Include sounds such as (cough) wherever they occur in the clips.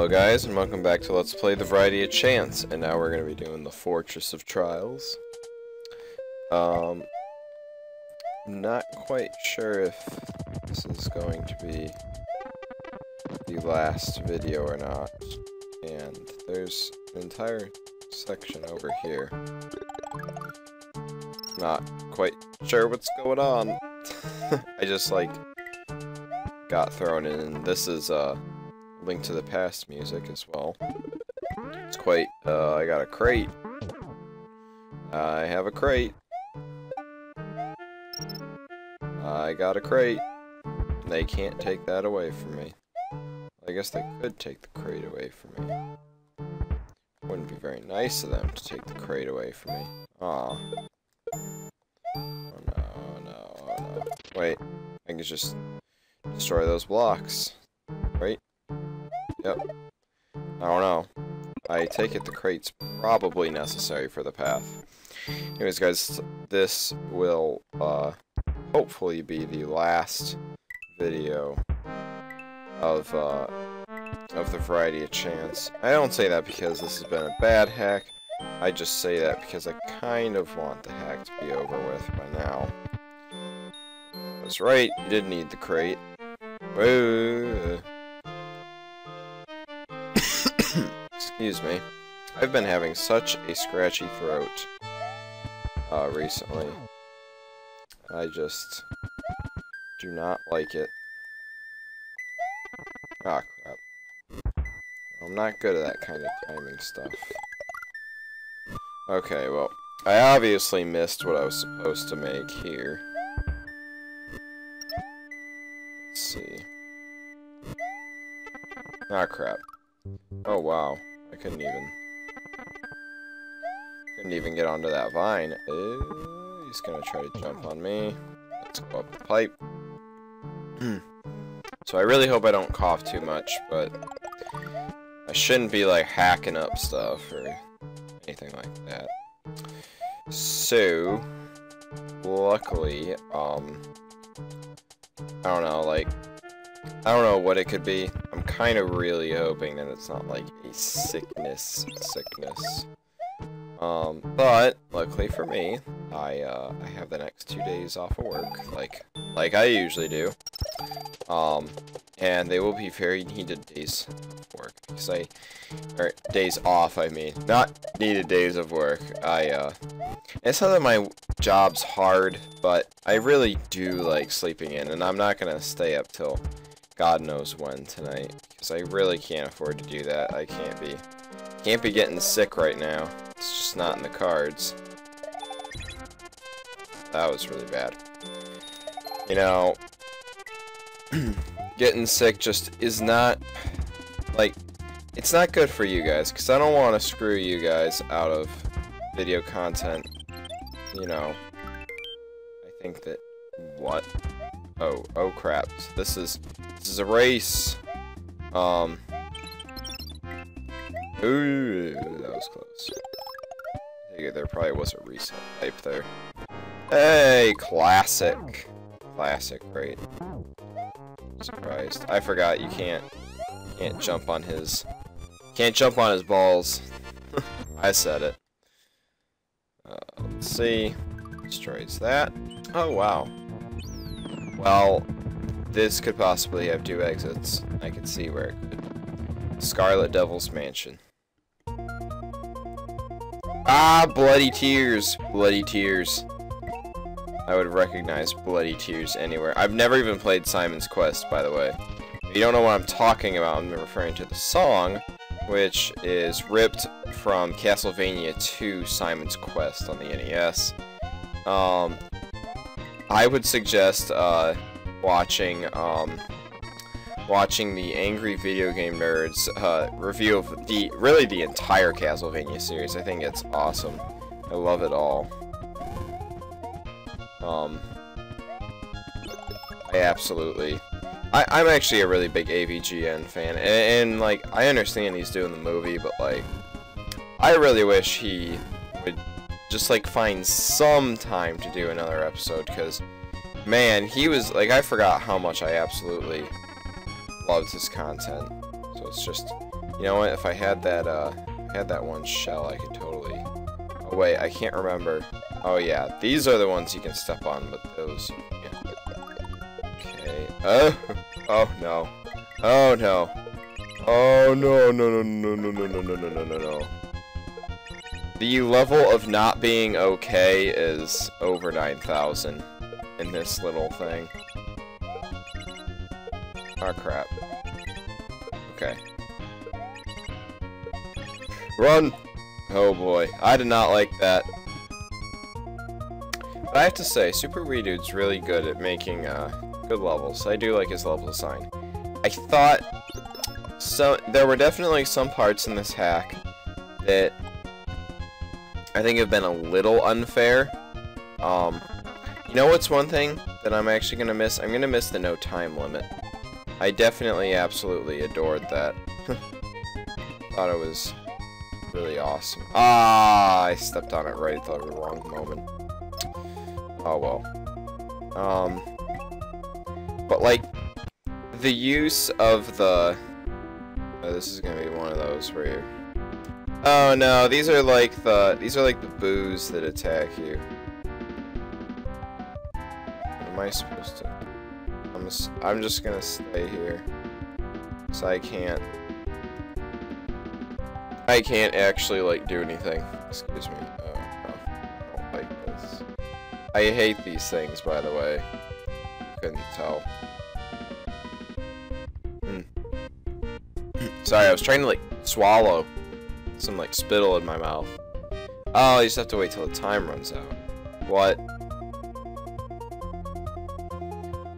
Hello guys, and welcome back to Let's Play The Variety of Chance, and now we're going to be doing the Fortress of Trials. Um, I'm not quite sure if this is going to be the last video or not, and there's an entire section over here. Not quite sure what's going on. (laughs) I just, like, got thrown in. This is, uh, Link to the Past music as well. It's quite, uh, I got a crate. I have a crate. I got a crate. They can't take that away from me. I guess they could take the crate away from me. Wouldn't be very nice of them to take the crate away from me. Aw. Oh no, no, oh no. Wait, I can just destroy those blocks. Yep. I don't know. I take it the crate's probably necessary for the path. Anyways, guys, this will, uh, hopefully be the last video of, uh, of the Variety of Chance. I don't say that because this has been a bad hack. I just say that because I kind of want the hack to be over with by now. That's right, you didn't need the crate. Whoa. Excuse me. I've been having such a scratchy throat uh, recently. I just do not like it. Ah, crap. I'm not good at that kind of timing stuff. Okay, well, I obviously missed what I was supposed to make here. Let's see. Ah, crap. Oh, wow. I couldn't even... Couldn't even get onto that vine. He's gonna try to jump on me. Let's go up the pipe. (clears throat) so I really hope I don't cough too much, but... I shouldn't be, like, hacking up stuff or anything like that. So... Luckily, um... I don't know, like... I don't know what it could be. I'm kind of really hoping that it's not like a sickness sickness. Um, but luckily for me, I uh, I have the next two days off of work, like like I usually do. Um, and they will be very needed days of work because I, or days off. I mean, not needed days of work. I uh, it's not that my job's hard, but I really do like sleeping in, and I'm not gonna stay up till God knows when tonight, because I really can't afford to do that. I can't be, can't be getting sick right now. It's just not in the cards. That was really bad. You know, (clears throat) getting sick just is not, like, it's not good for you guys, because I don't want to screw you guys out of video content. You know, I think that, what? Oh, oh crap. So this is, this is a race. Um. Ooh, that was close. There probably was a reset pipe there. Hey, classic. Classic, right? Surprised. I forgot you can't, can't jump on his, can't jump on his balls. (laughs) I said it. Uh, let's see. Destroys that. Oh, wow. Well, this could possibly have two exits. I can see where it could. Scarlet Devil's Mansion. Ah, Bloody Tears! Bloody Tears. I would recognize Bloody Tears anywhere. I've never even played Simon's Quest, by the way. If you don't know what I'm talking about, I'm referring to the song, which is ripped from Castlevania 2 Simon's Quest on the NES. Um, I would suggest uh, watching um, watching the Angry Video Game Nerds uh, review of the really the entire Castlevania series. I think it's awesome. I love it all. Um, I absolutely. I, I'm actually a really big AVGN fan, and, and like I understand he's doing the movie, but like I really wish he just like find some time to do another episode because man he was like I forgot how much I absolutely loved his content so it's just You know what? If I had that, uh, had that one shell, I could totally... Oh, wait, I can't remember. Oh, yeah. These are the ones you can step on, but those... Yeah. Okay. Oh! Oh, no. Oh, no. Oh, no, no, no, no, no, no, no, no, no, no, no, no. The level of not being okay is over 9,000 in this little thing. Oh, crap. Okay. Run! Oh boy, I did not like that. But I have to say, Super Redude's really good at making uh, good levels. I do like his level design. I thought so. There were definitely some parts in this hack that I think have been a little unfair. Um, you know what's one thing that I'm actually gonna miss? I'm gonna miss the no time limit. I definitely, absolutely adored that. (laughs) Thought it was really awesome. Ah, I stepped on it right at the wrong moment. Oh well. Um, but like, the use of the... Oh, this is gonna be one of those where you... Oh no, these are like the these are like the boos that attack you. What am I supposed to? I'm just, I'm just gonna stay here, so I can't. I can't actually like do anything. Excuse me. Oh, I don't like this. I hate these things, by the way. Couldn't tell. Hmm. (clears throat) Sorry, I was trying to like swallow some like spittle in my mouth. Oh, I just have to wait till the time runs out. What?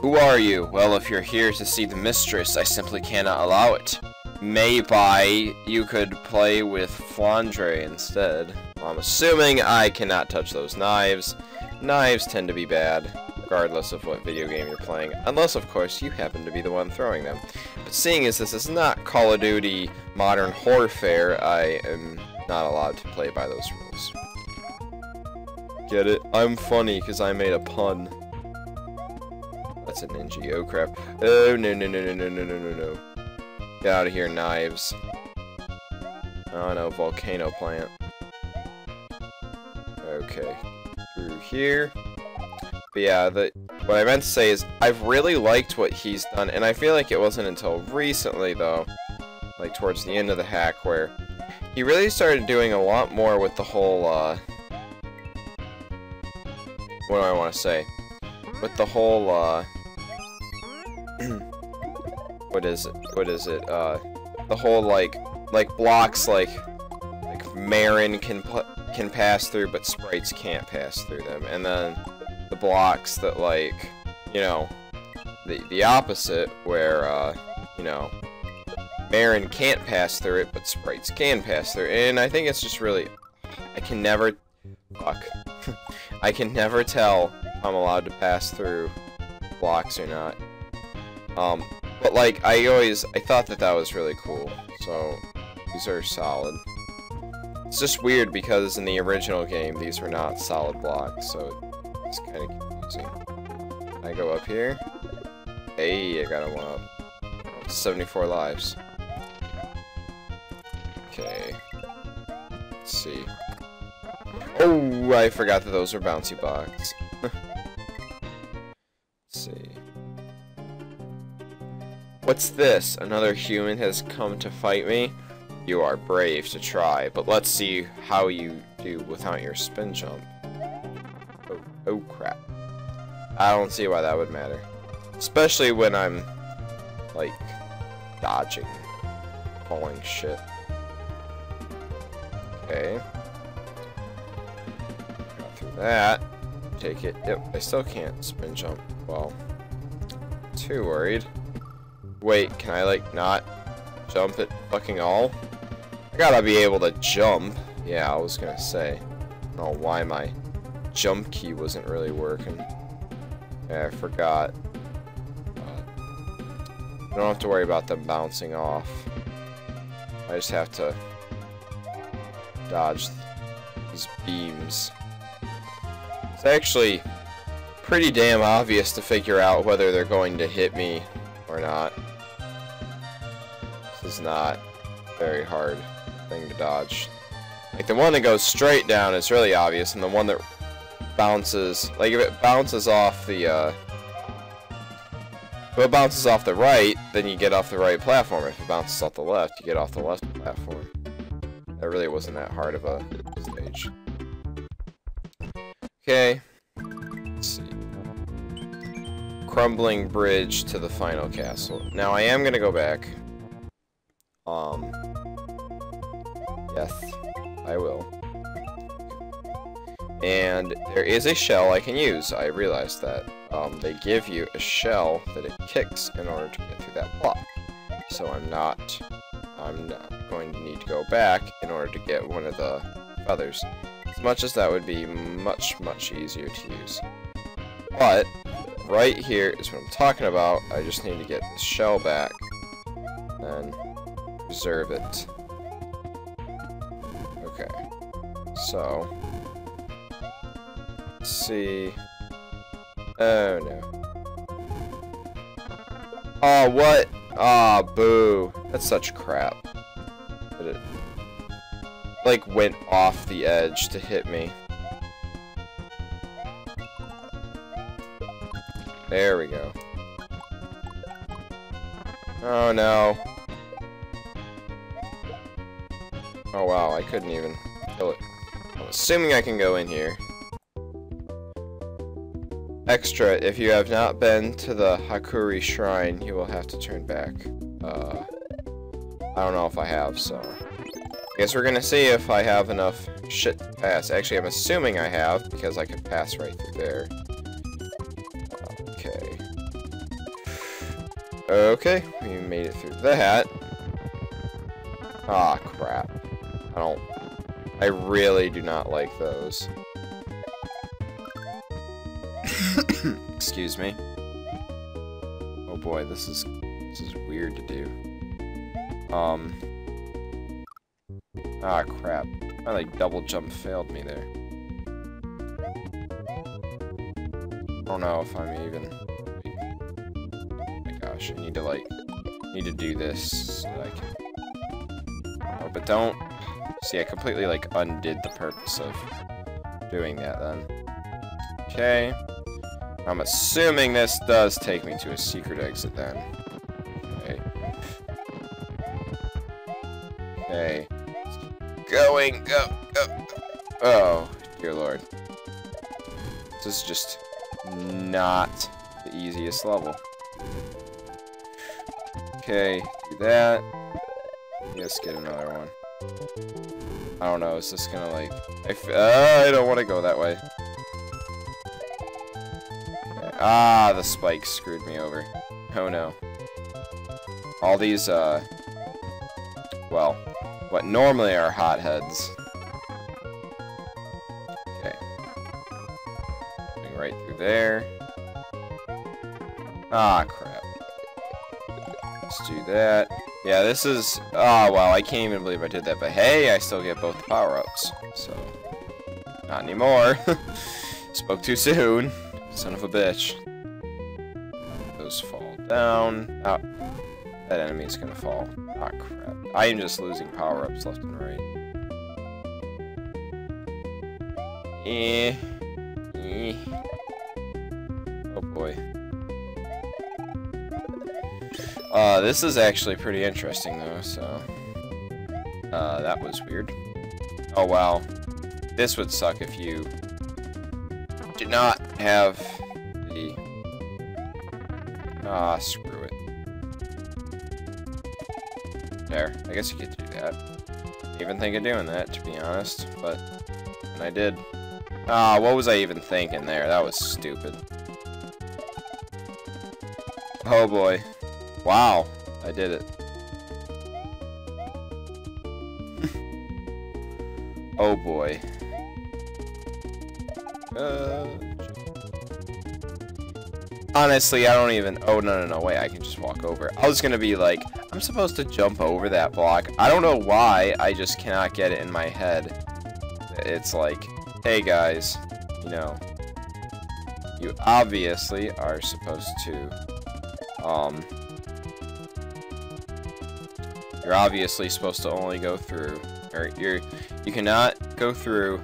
Who are you? Well, if you're here to see the mistress, I simply cannot allow it. Maybe you could play with Flandre instead. I'm assuming I cannot touch those knives. Knives tend to be bad, regardless of what video game you're playing, unless, of course, you happen to be the one throwing them. But seeing as this is not Call of Duty Modern Warfare, I am not allowed to play by those rules. Get it? I'm funny because I made a pun. That's a ninja. Oh crap. Oh no no no no no no no no no. Get out of here, knives. Oh no, volcano plant. Okay. Through here. But yeah, the what I meant to say is I've really liked what he's done, and I feel like it wasn't until recently though, like towards the end of the hack, where he really started doing a lot more with the whole uh what do I want to say? With the whole uh (clears throat) what is it? What is it? Uh, the whole like like blocks like like Mario can can pass through, but sprites can't pass through them, and then the blocks that like you know the the opposite where uh, you know Mario can't pass through it, but sprites can pass through, and I think it's just really I can never fuck (laughs) I can never tell if I'm allowed to pass through blocks or not. Um, but like, I always, I thought that that was really cool. So, these are solid. It's just weird because in the original game, these were not solid blocks, so it's kind of confusing. I go up here. Hey, I got a one up. 74 lives. Okay. Let's see. Oh, I forgot that those are bouncy blocks. (laughs) See. What's this? Another human has come to fight me? You are brave to try, but let's see how you do without your spin jump. Oh, oh crap. I don't see why that would matter. Especially when I'm, like, dodging, falling shit. Okay. Got through that. Take it. Yep, I still can't spin jump. Well, too worried. Wait, can I, like, not jump at fucking all? Gotta be able to jump. Yeah, I was gonna say. Know why my jump key wasn't really working. Yeah, I forgot. I don't have to worry about them bouncing off. I just have to dodge these beams. It's actually pretty damn obvious to figure out whether they're going to hit me or not This is not very hard thing to dodge. Like, the one that goes straight down is really obvious, and the one that bounces... Like, if it bounces off the, uh... If it bounces off the right, then you get off the right platform. If it bounces off the left, you get off the left platform. That really wasn't that hard of a stage. Okay. Let's see. Crumbling bridge to the final castle. Now, I am going to go back. Um... Yes, I will. And there is a shell I can use. I realized that. Um, they give you a shell that it kicks in order to get through that block. So I'm not, I'm not going to need to go back in order to get one of the feathers. As much as that would be much, much easier to use. But, right here is what I'm talking about. I just need to get the shell back. And preserve it. Okay. So, let's see. Oh no. Oh, what? Ah, oh, boo. That's such crap. That it, like, went off the edge to hit me. There we go. Oh no. Oh wow, I couldn't even kill it. I'm assuming I can go in here. Extra, if you have not been to the Hakurei Shrine, you will have to turn back. Uh, I don't know if I have, so... I guess we're gonna see if I have enough shit to pass. Actually, I'm assuming I have, because I could pass right through there. Okay. Okay, we made it through that. Ah, crap. I don't... I really do not like those. (coughs) Excuse me. Oh boy, this is this is weird to do. Um. Ah, crap. My like double jump failed me there. I don't know if I'm even. Oh my gosh, I need to like need to do this so I can. Oh, but don't. See, I completely like undid the purpose of doing that then. Okay. I'm assuming this does take me to a secret exit then. Okay. Okay. Going, go, go. Oh, dear lord. This is just not the easiest level. Okay, do that. Let's get another one. I don't know, is this gonna like... I, uh, I don't want to go that way. Ah, the spikes screwed me over. Oh no. All these, uh... Well, what normally are hotheads. Okay. Going right through there. Ah, crap. Let's do that. Yeah, this is... Oh, wow, I can't even believe I did that. But hey, I still get both the power-ups. So, not anymore. (laughs) Spoke too soon. Son of a bitch. Those fall down. Oh, that enemy's gonna fall. Ah, oh, crap. I am just losing power-ups left and right. Eh. Eh. Oh boy. Uh, this is actually pretty interesting though, so... Uh, that was weird. Oh wow. This would suck if you did not have the... Ah, screw it. There. I guess you to do that. Didn't even think of doing that, to be honest, but... And I did. Ah, what was I even thinking there? That was stupid. Oh boy. Wow. I did it. (laughs) oh boy. Uh, honestly, I don't even... Oh, no, no, no, wait, I can just walk over. I was gonna be like, I'm supposed to jump over that block. I don't know why, I just cannot get it in my head. It's like, hey guys, you know, you obviously are supposed to, um, you're obviously supposed to only go through, or you're, you cannot go through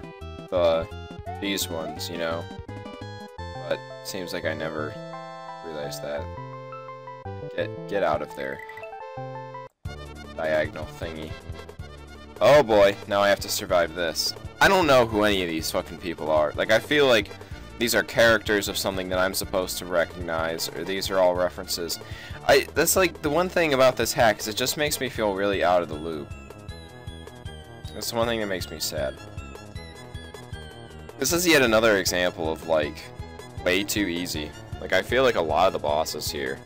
the, these ones, you know? But seems like I never realized that. Get, get out of there. Diagonal thingy. Oh boy, now I have to survive this. I don't know who any of these fucking people are. Like, I feel like these are characters of something that I'm supposed to recognize, or these are all references. I That's like, the one thing about this hack is it just makes me feel really out of the loop. That's the one thing that makes me sad. This is yet another example of, like, way too easy. Like, I feel like a lot of the bosses here,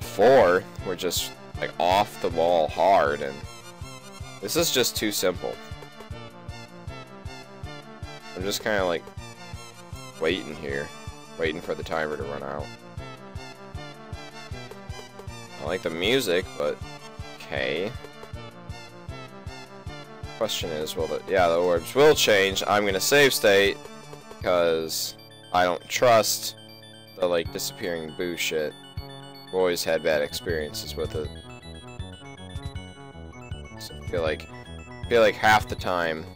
four were just, like, off the wall hard, and this is just too simple. I'm just kind of like waiting here, waiting for the timer to run out. I like the music, but okay. Question is, will the yeah the orbs will change? I'm gonna save state because I don't trust the like disappearing boo shit. Always had bad experiences with it. So I feel like I feel like half the time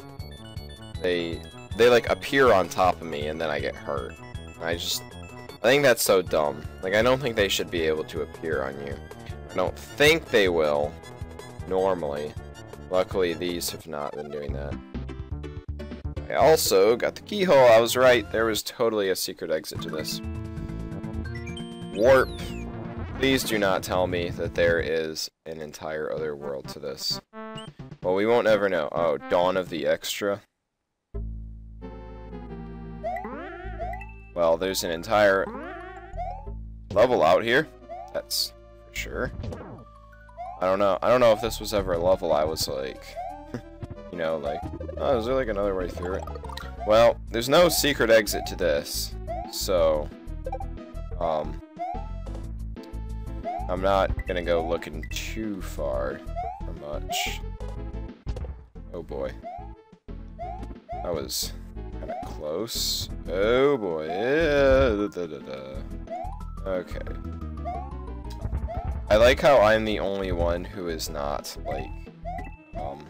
they they like appear on top of me and then I get hurt. I just I think that's so dumb. Like I don't think they should be able to appear on you. I don't think they will normally. Luckily these have not been doing that. I also got the keyhole. I was right. There was totally a secret exit to this. Warp. Please do not tell me that there is an entire other world to this. Well, we won't ever know. Oh, Dawn of the Extra. Well, there's an entire level out here. That's for sure. I don't know. I don't know if this was ever a level I was like, (laughs) you know, like, oh, is there like another way through it? Well, there's no secret exit to this, so, um, I'm not gonna go looking too far for much. Oh boy. That was close. Oh boy. Yeah. Da, da, da, okay. I like how I'm the only one who is not, like, um,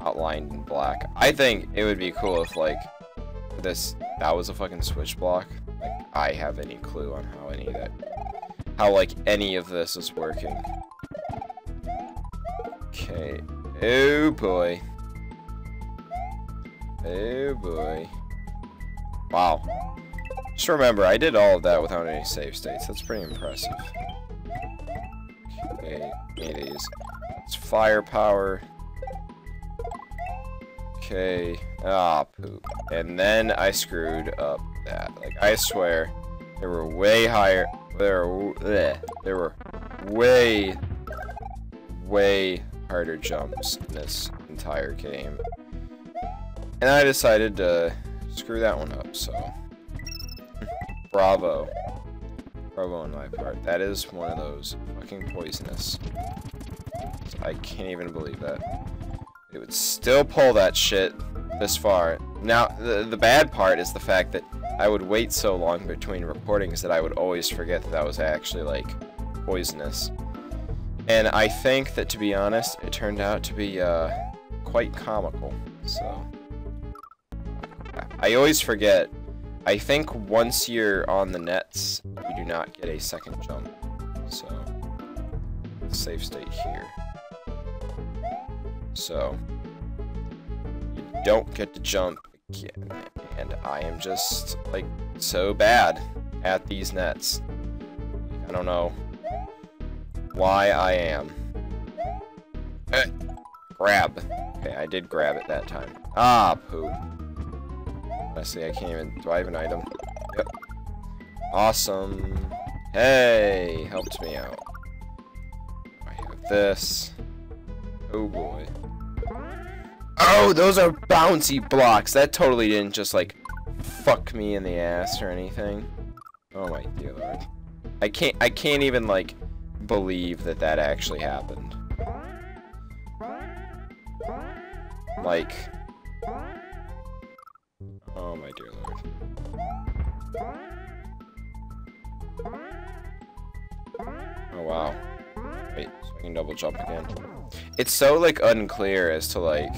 outlined in black. I think it would be cool if, like, this, that was a fucking switch block. Like, I have any clue on how any of that, how, like, any of this is working. Okay. Oh boy. Oh boy. Wow. Just remember, I did all of that without any save states. That's pretty impressive. Okay, any these. It's firepower. Okay. Ah, poop. And then I screwed up that. Like, I swear, there were way higher. There were, bleh, there were way, way harder jumps in this entire game. And I decided to screw that one up, so... Bravo. Bravo on my part. That is one of those fucking poisonous. I can't even believe that. It would still pull that shit this far. Now, the, the bad part is the fact that I would wait so long between reportings that I would always forget that that was actually, like, poisonous. And I think that, to be honest, it turned out to be, uh, quite comical, so... I always forget I think once you're on the nets, you do not get a second jump. So, safe state here. So, you don't get to jump again. And I am just, like, so bad at these nets. I don't know why I am. Eh, grab. Okay, I did grab it that time. Ah, poop. Honestly, I can't even... Do I have an item? Yep. Awesome. Hey! Helped me out. I have this. Oh boy. Oh, those are bouncy blocks! That totally didn't just, like, fuck me in the ass or anything. Oh my dear lord. I can't, I can't even, like, believe that that actually happened. Like... jump again. It's so, like, unclear as to, like,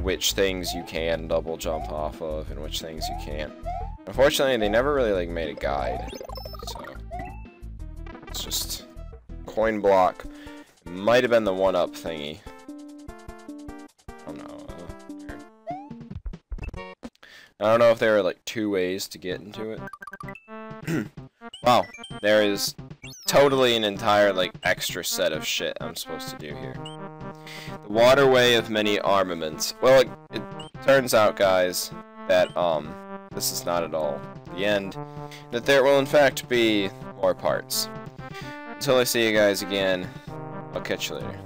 which things you can double jump off of and which things you can't. Unfortunately, they never really, like, made a guide. So, it's just coin block. Might have been the one-up thingy. Oh, I don't know. I don't know if there are, like, two ways to get into it. (clears throat) wow, there is totally an entire, like, extra set of shit I'm supposed to do here. The waterway of many armaments. Well, it, it turns out, guys, that, um, this is not at all the end. That there will, in fact, be more parts. Until I see you guys again, I'll catch you later.